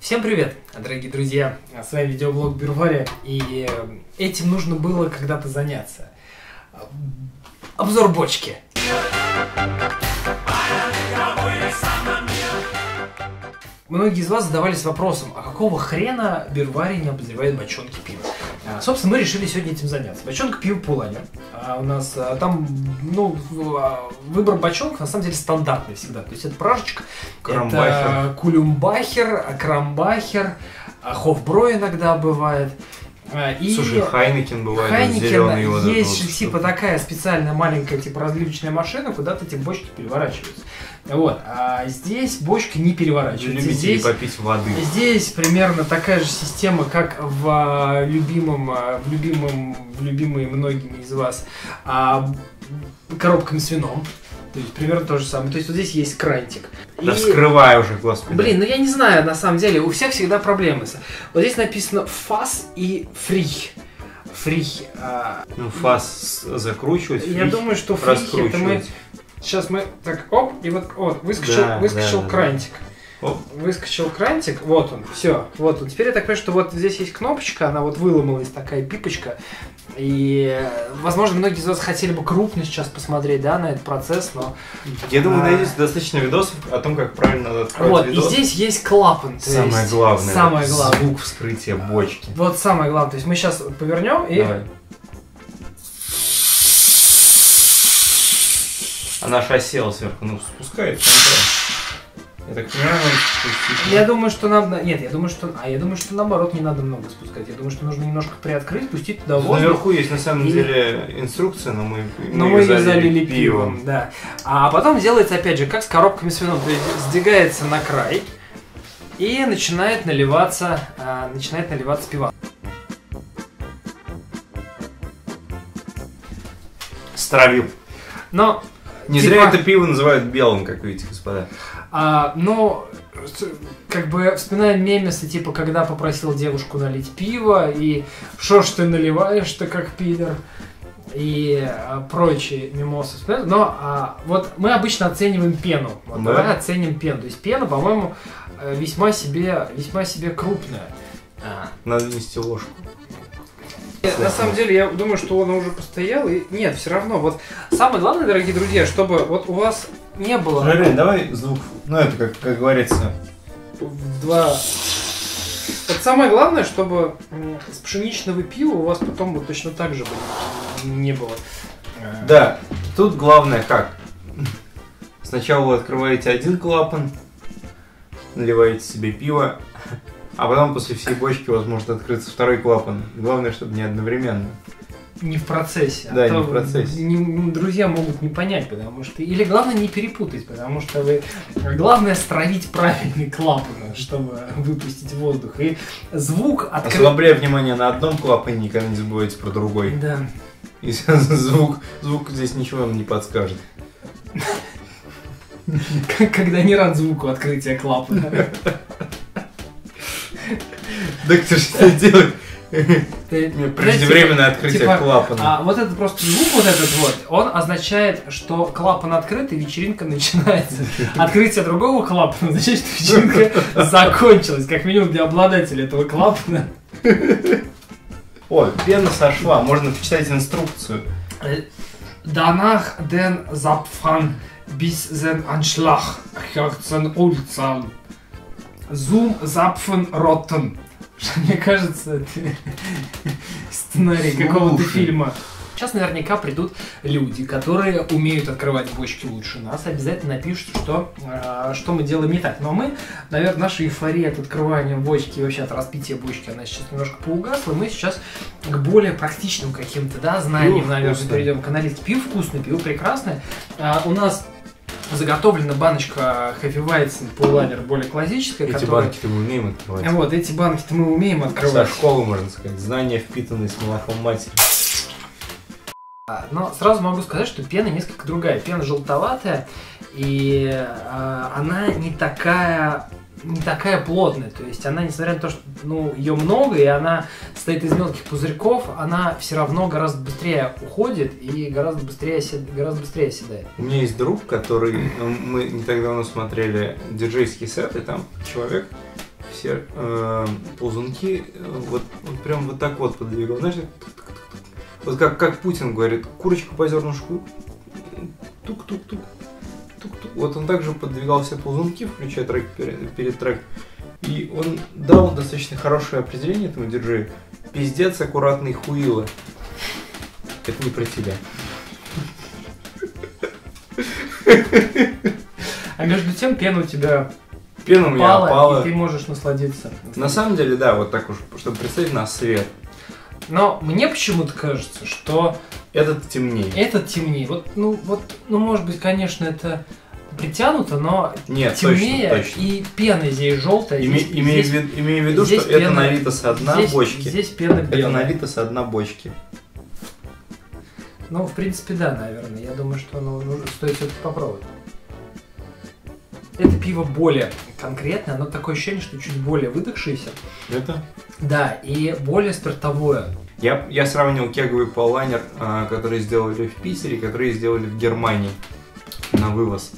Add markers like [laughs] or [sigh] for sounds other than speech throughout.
Всем привет, дорогие друзья! С вами видеоблог Бюрвария, и э, этим нужно было когда-то заняться. Обзор бочки. Многие из вас задавались вопросом, а какого хрена Бюрвария не обозревает бочонки пива? А, собственно, мы решили сегодня этим заняться. Бочонка пива Пуланер. А у нас а, там, ну, а, выбор бочонков на самом деле стандартный всегда. То есть это пражечка, это Кулюмбахер, Крамбахер, Хофбро иногда бывает. И Слушай, Хайнекен бывает, Хайнекен, зеленый вот есть типа такая специальная маленькая типа разливочная машина, куда эти бочки переворачиваются. Вот, а здесь бочка не переворачивается. здесь, попить воды. Здесь примерно такая же система, как в а, любимом, а, в любимом, в любимой многими из вас а, коробками с вином. То есть примерно то же самое. То есть вот здесь есть крантик. Да и... вскрывай уже, господи. Блин, ну я не знаю, на самом деле, у всех всегда проблемы. Вот здесь написано фас и фри. Фри. А... Ну, фас закручивать, Я думаю, что фри это мы... Сейчас мы так, оп, и вот, вот выскочил, да, выскочил да, крантик. Да. Оп. Выскочил крантик, вот он, все, вот он. Теперь я так понимаю, что вот здесь есть кнопочка, она вот выломалась, такая пипочка. И, возможно, многие из вас хотели бы крупно сейчас посмотреть, да, на этот процесс, но... Я думаю, а... найдете достаточно видосов о том, как правильно надо открывать Вот, видос. и здесь есть клапан. Самое есть, главное. Самое главное. Звук вскрытия бочки. Вот самое главное. То есть мы сейчас повернем и... Давай. Она шоссела сверху, ну, спускает. Я так понимаю. Я думаю, что надо. Нет, я думаю, что. А я думаю, что наоборот не надо много спускать. Я думаю, что нужно немножко приоткрыть, пустить туда воздух. Наверху есть на самом и... деле инструкция, но мы, но мы, мы залили, залили пивом. пивом. Да. А потом делается опять же, как с коробками с вином. То есть сдвигается на край и начинает наливаться, а, начинает наливаться пиво. Стравил. Но не типа... зря это пиво называют белым, как видите, господа. А, но как бы вспоминаем мемесы, типа, когда попросил девушку налить пиво, и что ж ты наливаешь-то как пидор, и а, прочие мимосы. Но а, вот мы обычно оцениваем пену. Вот да? Давай оценим пену. То есть пена, по-моему, э, весьма себе, весьма себе крупная. Надо нести ложку. На самом деле, я думаю, что он уже постоял. И... Нет, все равно. Вот самое главное, дорогие друзья, чтобы вот у вас не было. Жень, давай звук. Ну, это как, как говорится. Два. Вот самое главное, чтобы с пшеничного пива у вас потом вот точно так же не было. Да, тут главное как. Сначала вы открываете один клапан, наливаете себе пиво, а потом после всей бочки может открыться второй клапан. Главное, чтобы не одновременно. Не в процессе. А да, а не в процессе. Не, друзья могут не понять, потому что... Или главное не перепутать, потому что вы... Главное стравить правильный клапан, чтобы выпустить воздух. И звук... Откры... Ослабляя внимание на одном клапане, никогда не забывайте про другой. Да. И [laughs] звук, звук здесь ничего вам не подскажет. [laughs] Когда не рад звуку открытия клапана. [laughs] Да кто же это делает? Преждевременное открытие типа, клапана. А, вот этот просто звук, вот этот вот, он означает, что клапан открыт и вечеринка начинается. Открытие другого клапана означает, что вечеринка закончилась, как минимум для обладателя этого клапана. О, пена сошла, можно почитать инструкцию. Danach den Zapfhahn bis den Anschlag, Herzen Ulzahn. Zoom Zapfen Rotten. [laughs] Мне кажется, это сценарий какого-то фильма. Сейчас наверняка придут люди, которые умеют открывать бочки лучше нас, обязательно напишут, что, э, что мы делаем не так. Но мы, наверное, наша эйфория от открывания бочки и вообще от распития бочки, она сейчас немножко поугасла, мы сейчас к более практичным каким-то да, знаниям, пиво наверное, вкусное. перейдем к аналитике. Пиво вкусное, пиво прекрасное. А, у нас заготовлена баночка Hefeweizen Пулавер более классическая. Эти которая... банки-то мы умеем открывать. Вот, эти банки-то мы умеем открывать. Со школы, можно сказать. Знания, впитанные с молоком матери. А, но сразу могу сказать, что пена несколько другая. Пена желтоватая, и э, она не такая не такая плотная. То есть она, несмотря на то, что ну, ее много, и она состоит из мелких пузырьков, она все равно гораздо быстрее уходит и гораздо быстрее, гораздо быстрее оседает. У меня есть друг, который... Ну, мы не так давно смотрели диджейский сет, и там человек все э, ползунки э, вот, вот прям вот так вот подвигал. Знаешь, вот как, как Путин говорит, курочка по зернышку, тук-тук-тук, тук-тук. Вот он также подвигал все ползунки, включая трек перед, трек. И он дал достаточно хорошее определение этому диджею. Пиздец, аккуратный хуило. Это не про тебя. А между тем пена у тебя Пена у меня пала, опала. и ты можешь насладиться. На самом деле, да, вот так уж, чтобы представить на свет. Но мне почему-то кажется, что Этот темнее. этот темнее. Вот, ну, вот, ну, может быть, конечно, это притянуто, но Нет, темнее, точно, точно. и пена здесь желтая. Име- здесь, имею, здесь- в виду, имею в виду, здесь что это пена- налито со дна здесь, бочки. Здесь пена Это белая. налито со дна бочки. Ну, в принципе, да, наверное. Я думаю, что ну, стоит все-таки попробовать. Это пиво более конкретное, оно такое ощущение, что чуть более выдохшееся. Это? Да, и более спиртовое. Я, я сравнил кеговый поллайнер, а, который сделали в Питере, который сделали в Германии на вывоз.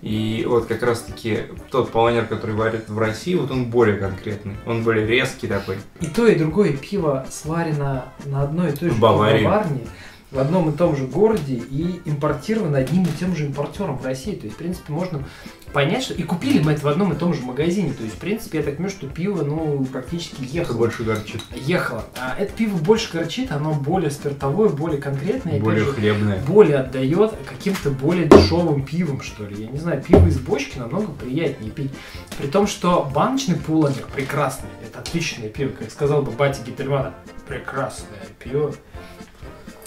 И вот как раз таки тот поллайнер, который варят в России, вот он более конкретный. Он более резкий такой. И то, и другое пиво сварено на одной и той же Баварии. пивоварне, в одном и том же городе и импортировано одним и тем же импортером в России. То есть, в принципе, можно понять, что... И купили мы это в одном и том же магазине. То есть, в принципе, я так понимаю, что пиво, ну, практически Это ехало. больше горчит. Ехало. А это пиво больше горчит, оно более спиртовое, более конкретное. Более же, хлебное. более отдает каким-то более дешевым пивом, что ли. Я не знаю, пиво из бочки намного приятнее пить. При том, что баночный пуланер прекрасный. Это отличное пиво, как сказал бы батя Гитлермана. Прекрасное пиво.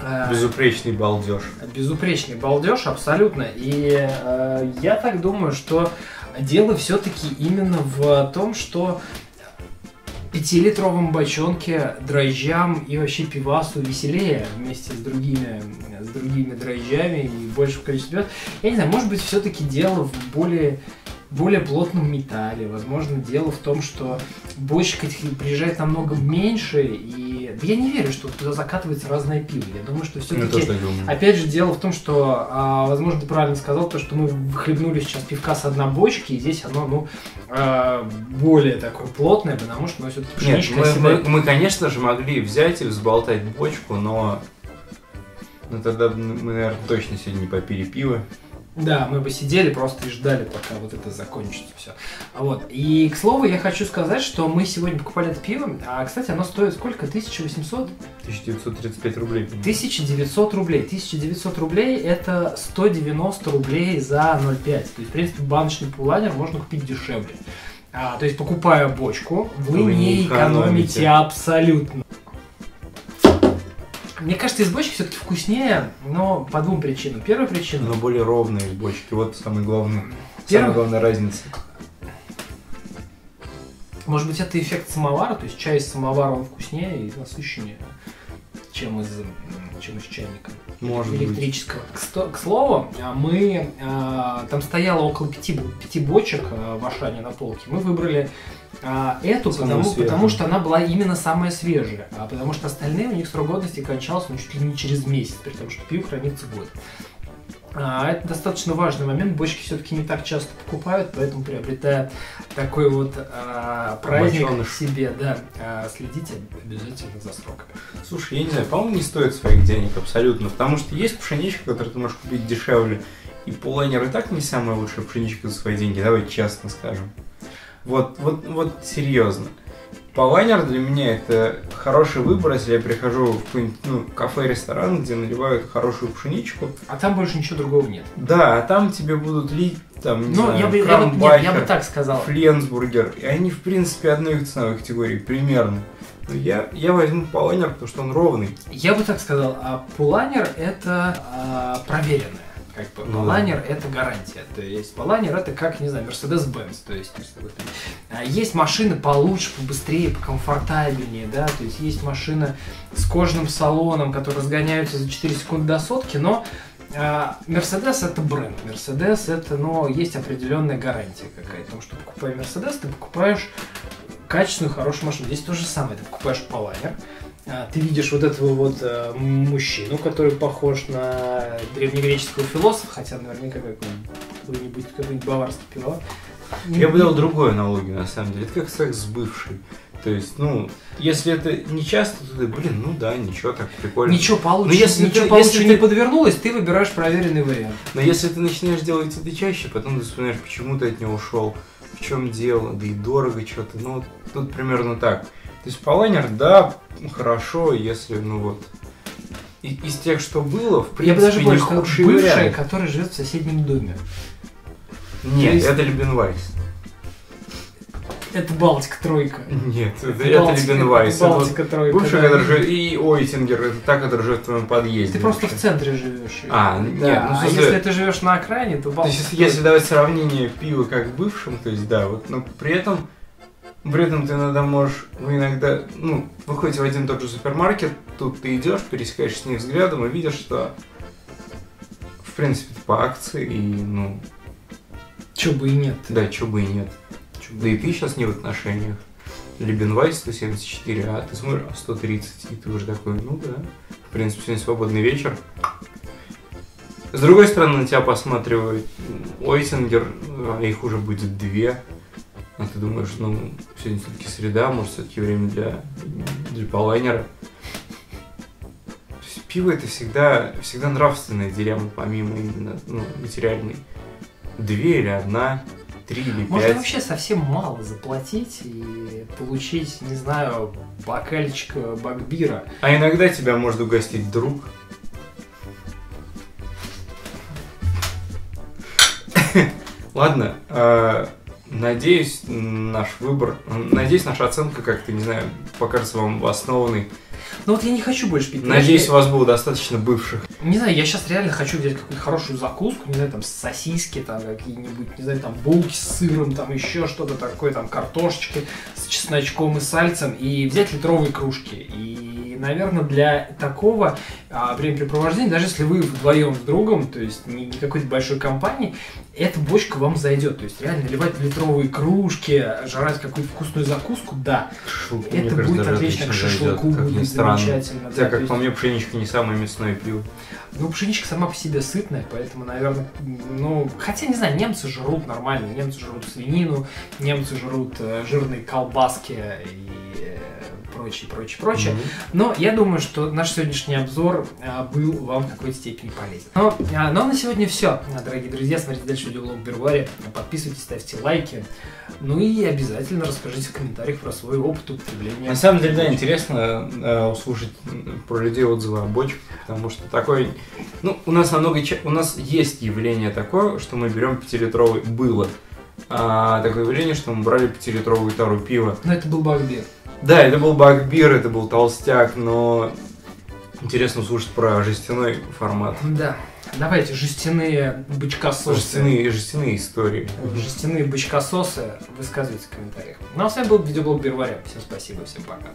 Э, Безупречный балдеж. Безупречный балдеж, абсолютно. И э, я так думаю, что дело все-таки именно в том, что пятилитровом бочонке дрожжам и вообще пивасу веселее вместе с другими, с другими дрожжами и большим количеством пивас. Я не знаю, может быть, все-таки дело в более более плотном металле. Возможно, дело в том, что этих приезжает намного меньше, и я не верю, что туда закатывается разное пиво. Я думаю, что все-таки. Опять же, дело в том, что, а, возможно, ты правильно сказал, то, что мы хлебнули сейчас пивка с одной бочки, и здесь оно, ну, а, более такое плотное, потому что, ну, все-таки Нет, пшеничка мы, оседает. мы, мы, конечно же, могли взять и взболтать бочку, но... Ну, тогда мы, наверное, точно сегодня не попили пиво. Да, мы бы сидели просто и ждали, пока вот это закончится все. Вот. И, к слову, я хочу сказать, что мы сегодня покупали это пиво, а, кстати, оно стоит сколько? 1800? 1935 рублей. по-моему. 1900 рублей. 1900 рублей это 190 рублей за 0,5. То есть, в принципе, баночный пуланер можно купить дешевле. А, то есть, покупая бочку, вы, Вы не не экономите экономите. абсолютно. Мне кажется, из бочки все-таки вкуснее, но по двум причинам. Первая причина. Но более ровные бочки. Вот самый главный, Первый- самая главная разница. Может быть, это эффект самовара, то есть чай из самовара он вкуснее и насыщеннее, чем из, чем из чайника. Может быть. электрического. К, сто- к слову, а, мы а, там стояло около пяти, пяти бочек а, в Ашане на полке. Мы выбрали а, эту, Самую потому, свежую. потому что она была именно самая свежая. А потому что остальные у них срок годности кончался ну, чуть ли не через месяц, при том, что пиво хранится год. А, это достаточно важный момент. Бочки все-таки не так часто покупают, поэтому приобретая такой вот а, праздник Бочоныш. себе, да, а, следите обязательно за сроками. Слушай, я не знаю, по-моему, не стоит своих денег абсолютно, потому что есть пшеничка, которую ты можешь купить дешевле, и полайнер и так не самая лучшая пшеничка за свои деньги, давай честно скажем. Вот, вот, вот серьезно. Полайнер для меня это хороший выбор, если я прихожу в какой-нибудь ну, кафе-ресторан, где наливают хорошую пшеничку. А там больше ничего другого нет. Да, а там тебе будут лить там, Ну, знаю, я бы, я, бы, нет, я бы так сказал. Фленсбургер, и они, в принципе, одной ценовой категории, примерно. Но я, я возьму полайнер, потому что он ровный. Я бы так сказал, а пуланер это а, проверенное. Как бы, Ну Паланер это гарантия. То есть Паланер это как, не знаю, Mercedes-Benz. То есть а, есть машины получше, побыстрее, покомфортабельнее, да, то есть есть машина с кожным салоном, которые разгоняются за 4 секунды до сотки, но а, Mercedes это бренд. Mercedes это, но есть определенная гарантия какая-то. Потому что покупая Mercedes, ты покупаешь качественную, хорошую машину. Здесь то же самое. Ты покупаешь Паланер, а, ты видишь вот этого вот э, мужчину, который похож на древнегреческого философа, хотя наверняка какой-нибудь какой-нибудь, какой-нибудь баварский пивовар. Я бы дал другую аналогию, на самом деле. Это как секс с бывшей. То есть, ну, если это не часто, то ты, блин, ну да, ничего, так прикольно. Ничего получше, Но если ничего ты- получше если не ты- подвернулось, ты выбираешь проверенный вариант. Но если ты начинаешь делать это чаще, потом ты вспоминаешь, почему ты от него ушел, в чем дело, да и дорого что-то. Ну, тут примерно так. То есть да, хорошо, если, ну вот, и- из тех, что было, в Я бы даже принципе, не больше сказал, худший бывшая, вариант. которая живет в соседнем доме. Нет, То есть- это Лебенвайс. Это Балтика тройка. Нет, это, Это это Балтика- Лебенвайс. это Это Балтика тройка. бывший, да. который живет, и Ойтингер, это та, которая живет в твоем подъезде. Ты просто в центре живешь. А, Да, нет, ну, а если ты живешь на окраине, то То Балтика. есть, если, если давать сравнение пива как бывшим, то есть да, вот, но при этом, при этом ты иногда можешь, вы иногда, ну, выходите в один и тот же супермаркет, тут ты идешь, пересекаешься с ней взглядом и видишь, что в принципе по акции, и, ну, Чё бы и нет. да, чё бы и нет. Да и ты сейчас не в отношениях. Лебенвайс 174, а ты смотришь, а 130, и ты уже такой, ну да, в принципе, сегодня свободный вечер. С другой стороны, на тебя посматривает Ойтингер, а их уже будет две. А ты думаешь, ну, сегодня все-таки среда, может, все-таки время для, для есть пиво это всегда, всегда нравственная дилемма, помимо именно ну, материальной. Две или одна, три или Можно пять. вообще совсем мало заплатить и получить, не знаю, бокальчик э, бакбира. А иногда тебя может угостить друг. [laughs] Ладно, э, надеюсь, наш выбор, надеюсь, наша оценка как-то, не знаю, покажется вам основанной. Ну вот я не хочу больше пить. Надеюсь, Я- у вас было достаточно бывших. Не знаю, я сейчас реально хочу взять какую-то хорошую закуску, не знаю, там сосиски, там какие-нибудь, не знаю, там булки с сыром, там еще что-то такое, там картошечки с чесночком и сальцем, и взять литровые кружки. И, наверное, для такого а, времяпрепровождения, даже если вы вдвоем с другом, то есть не, не какой-то большой компании, эта бочка вам зайдет. То есть реально наливать литровые кружки, жрать какую-то вкусную закуску, да. Шашлыку, это кажется, будет отлично к шашлыку, зайдет, будет замечательно. Хотя, да, как есть- по мне, пшеничка не самое мясное пиво. ну, пшеничка сама по себе сытная, поэтому, наверное, ну, хотя, не знаю, немцы жрут нормально, немцы жрут свинину, немцы жрут э, жирные колбаски и э, прочее, прочее, прочее. Мгм. Но я думаю, что наш сегодняшний обзор а, был вам в какой-то степени полезен. Но, а, но на сегодня все, дорогие друзья. Смотрите дальше видеоблог Бервари. Подписывайтесь, ставьте лайки. Ну и обязательно расскажите в комментариях про свой опыт употребления. На самом деле, да, интересно э, услышать про людей отзывы о бочках, потому что такой, ну, у нас намного, у нас есть явление такое, что мы берем пятилитровый, было, а, такое явление, что мы брали пятилитровую тару пива. Но это был багбир. Да, это был бакбир, это был толстяк, но интересно услышать про жестяной формат, Да. Давайте жестяные бычкососы. жестяные, жестяные истории. Жестяные бычкососы высказывайте в комментариях. Ну а с вами был видеоблог Берваря. Всем спасибо, всем пока.